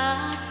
Ah.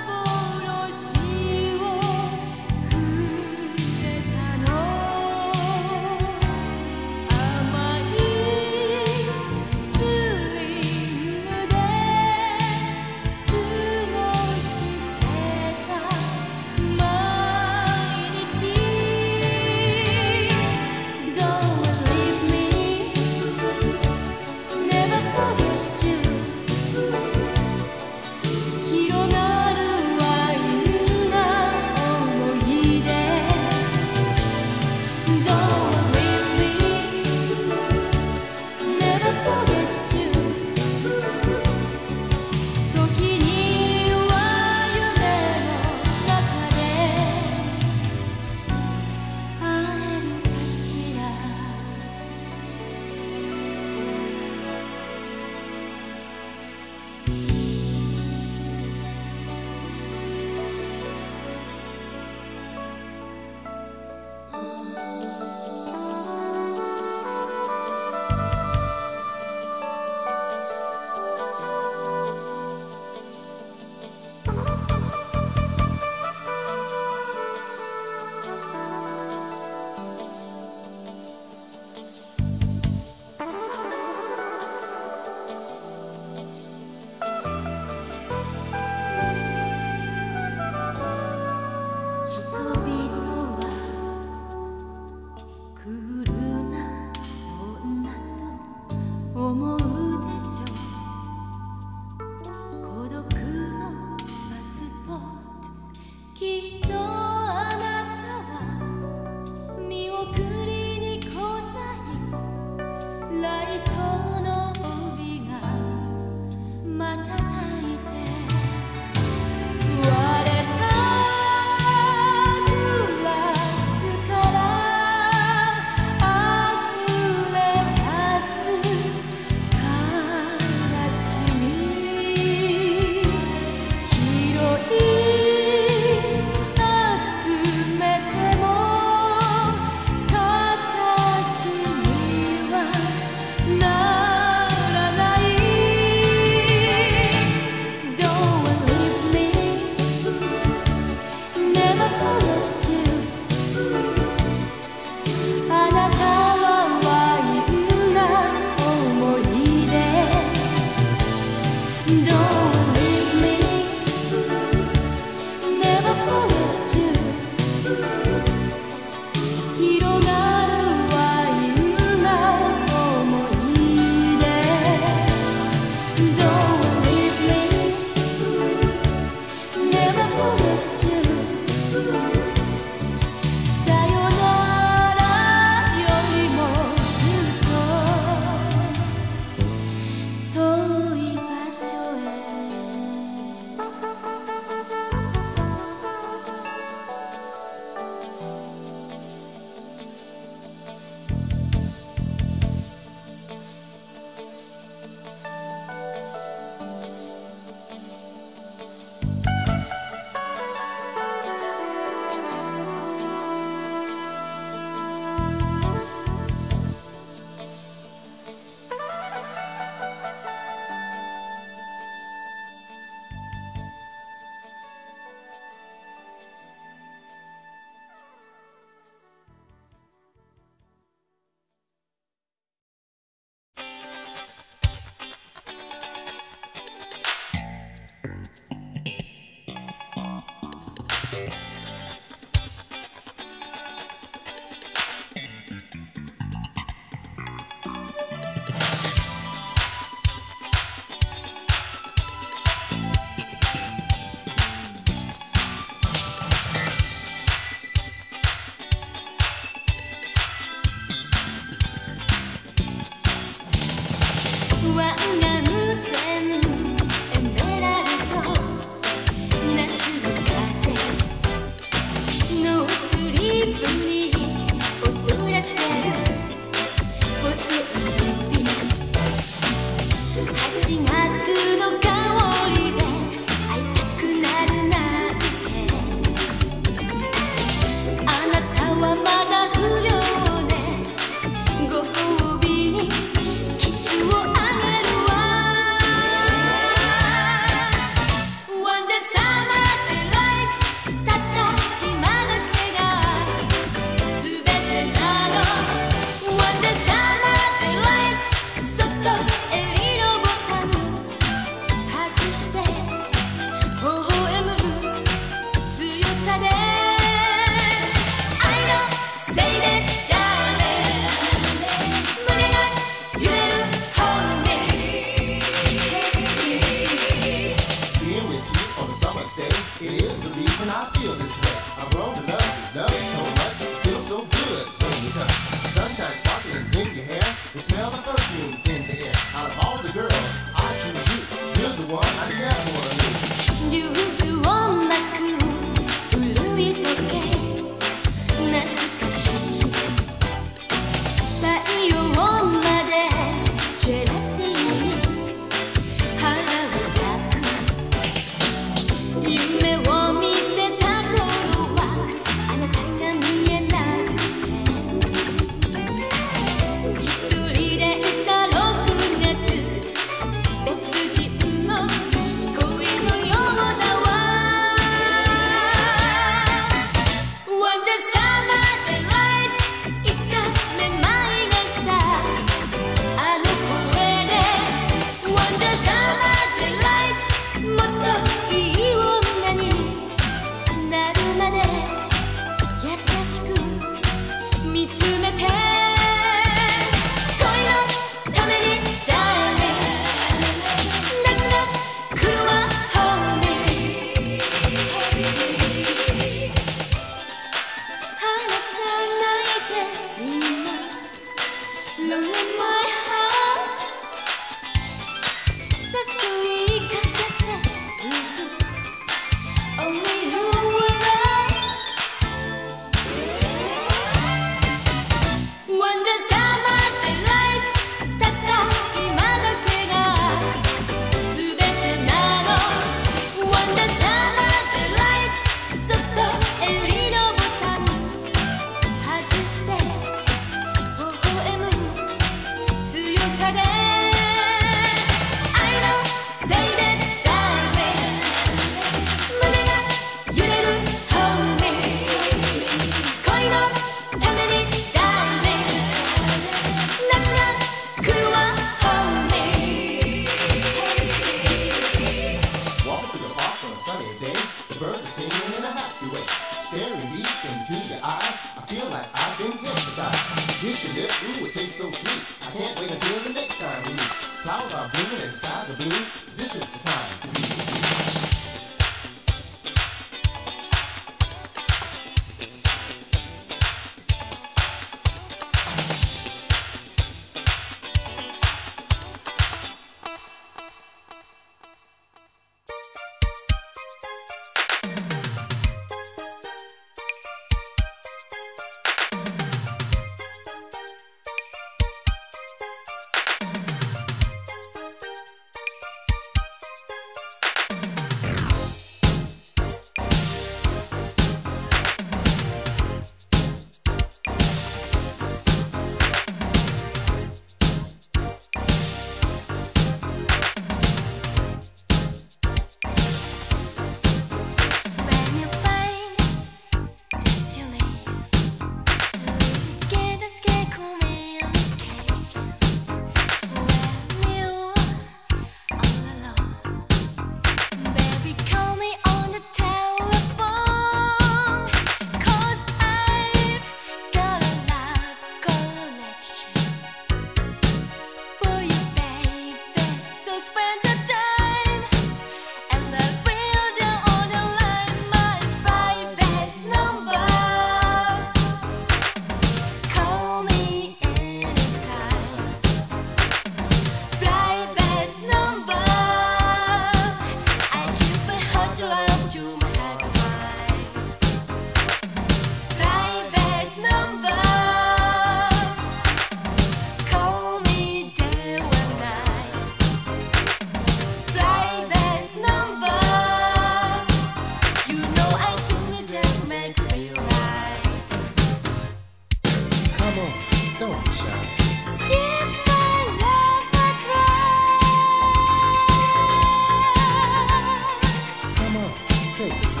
take.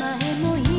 前も言